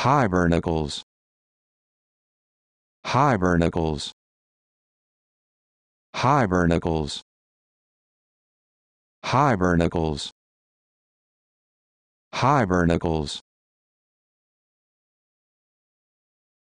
Hibernicles. Hibernicles. Hibernicles. Hibernicles. Hibernicles.